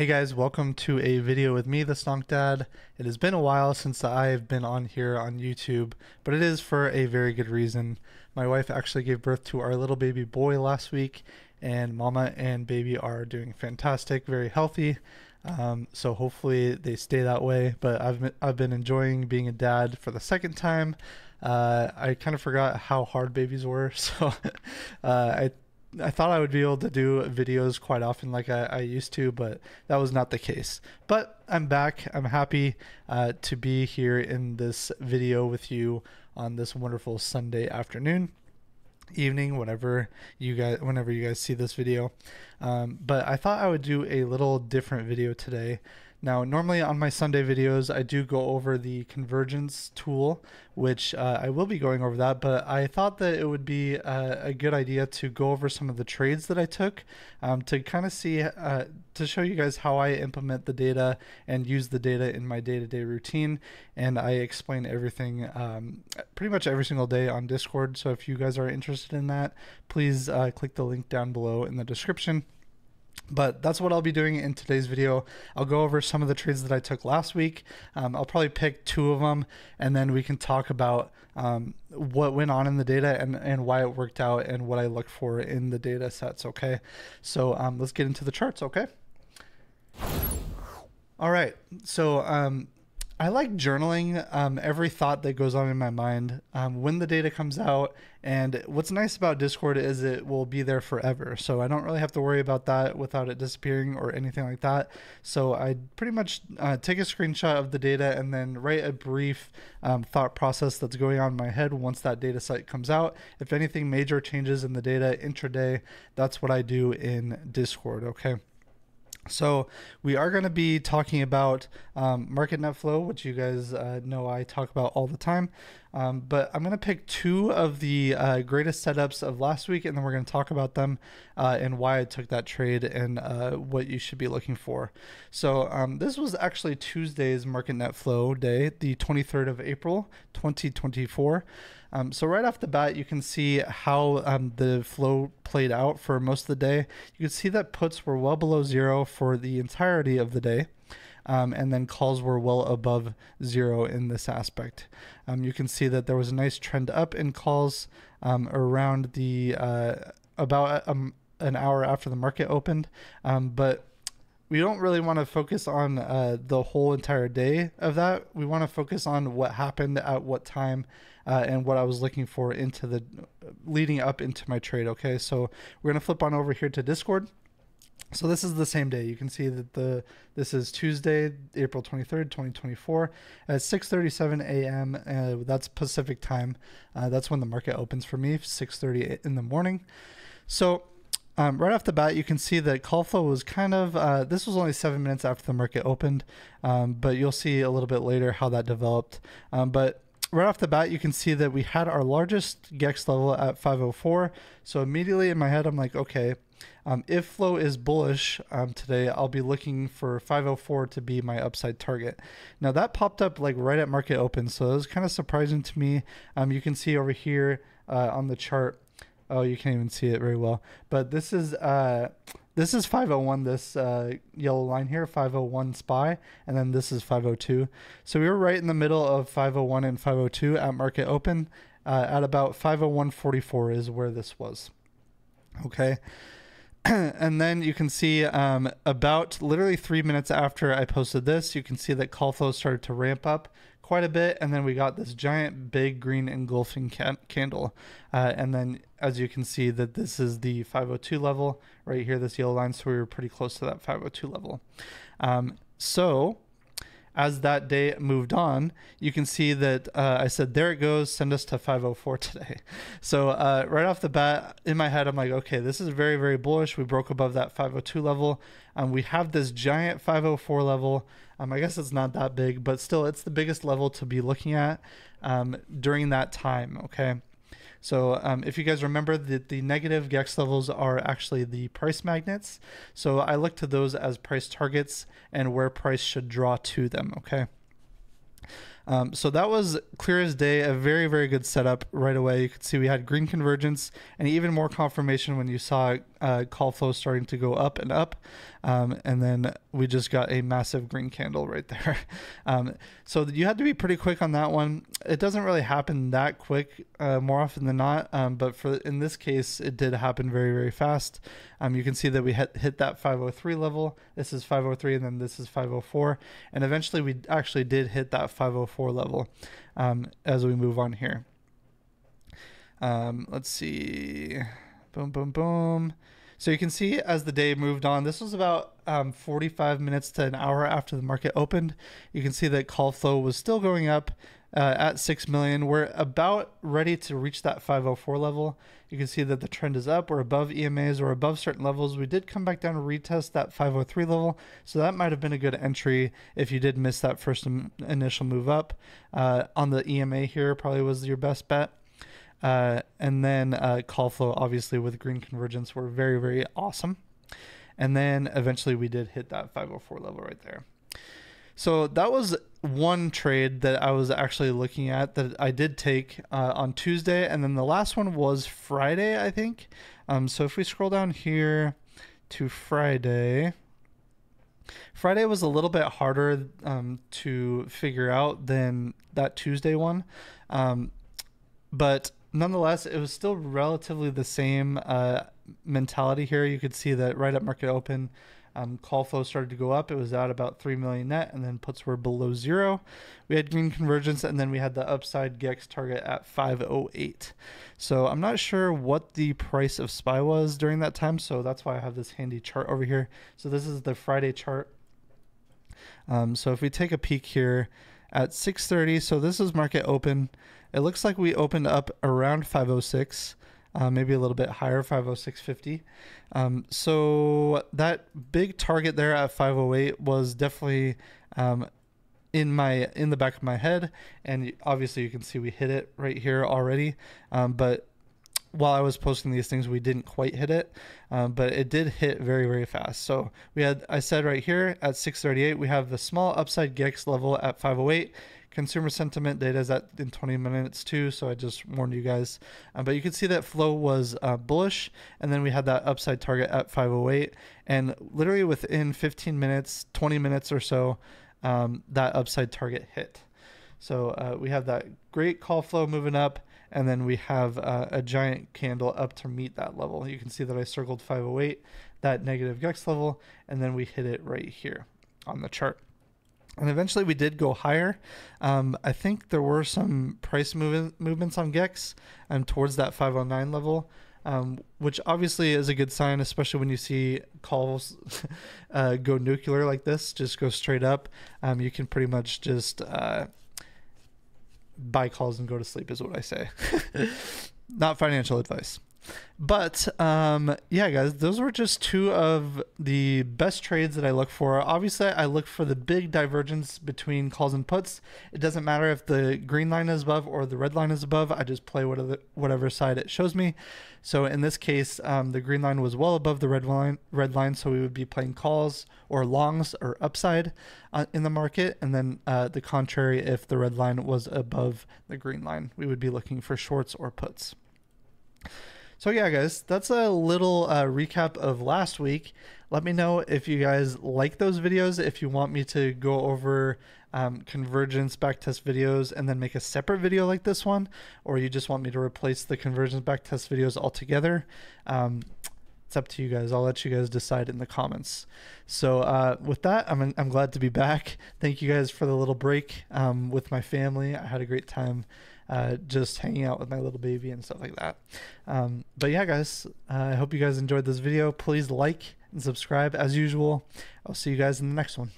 Hey guys, welcome to a video with me, the Stonk Dad. It has been a while since I've been on here on YouTube, but it is for a very good reason. My wife actually gave birth to our little baby boy last week, and mama and baby are doing fantastic, very healthy. Um, so hopefully they stay that way. But I've been, I've been enjoying being a dad for the second time. Uh, I kind of forgot how hard babies were, so uh, I I thought I would be able to do videos quite often like I, I, used to, but that was not the case. But I'm back. I'm happy uh, to be here in this video with you on this wonderful Sunday afternoon, evening, whenever you guys, whenever you guys see this video. Um, but I thought I would do a little different video today. Now, normally on my Sunday videos, I do go over the convergence tool, which uh, I will be going over that, but I thought that it would be uh, a good idea to go over some of the trades that I took um, to kind of see, uh, to show you guys how I implement the data and use the data in my day to day routine. And I explain everything um, pretty much every single day on Discord. So if you guys are interested in that, please uh, click the link down below in the description. But that's what I'll be doing in today's video. I'll go over some of the trades that I took last week. Um, I'll probably pick two of them, and then we can talk about um, what went on in the data and, and why it worked out and what I look for in the data sets, okay? So um, let's get into the charts, okay? All right, so um, I like journaling um, every thought that goes on in my mind um, when the data comes out. And what's nice about Discord is it will be there forever. So I don't really have to worry about that without it disappearing or anything like that. So I pretty much uh, take a screenshot of the data and then write a brief um, thought process that's going on in my head once that data set comes out. If anything major changes in the data intraday, that's what I do in Discord. Okay. So we are going to be talking about um, market net flow, which you guys uh, know I talk about all the time. Um, but I'm going to pick two of the uh, greatest setups of last week, and then we're going to talk about them uh, and why I took that trade and uh, what you should be looking for. So um, this was actually Tuesday's market net flow day, the 23rd of April, 2024. Um, so right off the bat, you can see how um, the flow played out for most of the day. You can see that puts were well below zero for the entirety of the day. Um, and then calls were well above zero in this aspect. Um, you can see that there was a nice trend up in calls um, around the uh, about um, an hour after the market opened, but we don't really want to focus on uh, the whole entire day of that. We want to focus on what happened at what time uh, and what I was looking for into the leading up into my trade. Okay, so we're gonna flip on over here to Discord. So this is the same day. You can see that the this is Tuesday, April 23rd, 2024 at 6:37 a.m. Uh, that's Pacific time. Uh, that's when the market opens for me, 6:30 in the morning. So um, right off the bat, you can see that call flow was kind of, uh, this was only seven minutes after the market opened, um, but you'll see a little bit later how that developed. Um, but right off the bat, you can see that we had our largest GEX level at 504. So immediately in my head, I'm like, okay, um, if flow is bullish um, today, I'll be looking for 504 to be my upside target. Now that popped up like right at market open, so it was kind of surprising to me. Um, you can see over here uh, on the chart. Oh, you can't even see it very well, but this is uh, this is 501, this uh, yellow line here, 501 SPY, and then this is 502. So we were right in the middle of 501 and 502 at market open. Uh, at about 501.44 is where this was. Okay. and then you can see um, about literally three minutes after I posted this, you can see that call flow started to ramp up quite a bit, and then we got this giant big green engulfing can- candle. Uh, and then as you can see that this is the 502 level right here, this yellow line, so we were pretty close to that 502 level. Um, so as that day moved on, you can see that uh, I said, there it goes, send us to 504 today. So uh, right off the bat, in my head, I'm like, okay, this is very, very bullish. We broke above that 502 level. Um, we have this giant 504 level. Um, I guess it's not that big, but still, it's the biggest level to be looking at um, during that time, okay? So um, if you guys remember, that the negative GEX levels are actually the price magnets. So I look to those as price targets and where price should draw to them, okay? Um, so that was clear as day, a very, very good setup right away. You could see we had green convergence and even more confirmation when you saw uh, call flow starting to go up and up. Um, and then we just got a massive green candle right there. um, so you had to be pretty quick on that one. It doesn't really happen that quick uh, more often than not, um, but for in this case, it did happen very very fast. Um, you can see that we hit hit that 503 level. This is 503, and then this is 504, and eventually we actually did hit that 504 level um, as we move on here. Um, let's see. Boom, boom, boom. So you can see as the day moved on, this was about um, 45 minutes to an hour after the market opened. You can see that call flow was still going up uh, at 6 million. We're about ready to reach that 504 level. You can see that the trend is up. We're above EMAs or above certain levels. We did come back down to retest that 503 level. So that might have been a good entry if you did miss that first initial move up. Uh, on the EMA here, probably was your best bet. Uh, and then uh, call flow, obviously, with green convergence were very, very awesome. And then eventually we did hit that 504 level right there. So that was one trade that I was actually looking at that I did take uh, on Tuesday. And then the last one was Friday, I think. Um, so if we scroll down here to Friday, Friday was a little bit harder um, to figure out than that Tuesday one. Um, but nonetheless, it was still relatively the same uh, mentality here. You could see that right at market open, um, call flow started to go up. It was at about 3 million net, and then puts were below zero. We had green convergence, and then we had the upside GEX target at 508. So I'm not sure what the price of SPY was during that time, so that's why I have this handy chart over here. So this is the Friday chart. Um, so if we take a peek here at 6:30, so this is market open. It looks like we opened up around 506, uh, maybe a little bit higher, 506.50. Um, so that big target there at 508 was definitely um, in my in the back of my head, and obviously you can see we hit it right here already. Um, but while I was posting these things, we didn't quite hit it, um, but it did hit very, very fast. So we had, I said right here at 638, we have the small upside GEX level at 508 Consumer sentiment data is at in 20 minutes too, so I just warned you guys. Uh, but you can see that flow was uh, bullish, and then we had that upside target at 508, and literally within 15 minutes, 20 minutes or so, um, that upside target hit. So uh, we have that great call flow moving up, and then we have uh, a giant candle up to meet that level. You can see that I circled 508, that negative GEX level, and then we hit it right here on the chart. And eventually we did go higher. Um, I think there were some price move- movements on GEX um, towards that 509 level, um, which obviously is a good sign, especially when you see calls uh, go nuclear like this, just go straight up. Um, you can pretty much just uh, buy calls and go to sleep, is what I say. Not financial advice. But um, yeah, guys, those were just two of the best trades that I look for. Obviously, I look for the big divergence between calls and puts. It doesn't matter if the green line is above or the red line is above. I just play whatever whatever side it shows me. So in this case, um, the green line was well above the red line. Red line, so we would be playing calls or longs or upside uh, in the market, and then uh, the contrary, if the red line was above the green line, we would be looking for shorts or puts. So yeah, guys, that's a little uh, recap of last week. Let me know if you guys like those videos. If you want me to go over um, convergence backtest videos and then make a separate video like this one, or you just want me to replace the convergence backtest videos altogether. Um, it's up to you guys. I'll let you guys decide in the comments. So uh, with that, I'm I'm glad to be back. Thank you guys for the little break um, with my family. I had a great time uh, just hanging out with my little baby and stuff like that. Um, but yeah, guys, uh, I hope you guys enjoyed this video. Please like and subscribe as usual. I'll see you guys in the next one.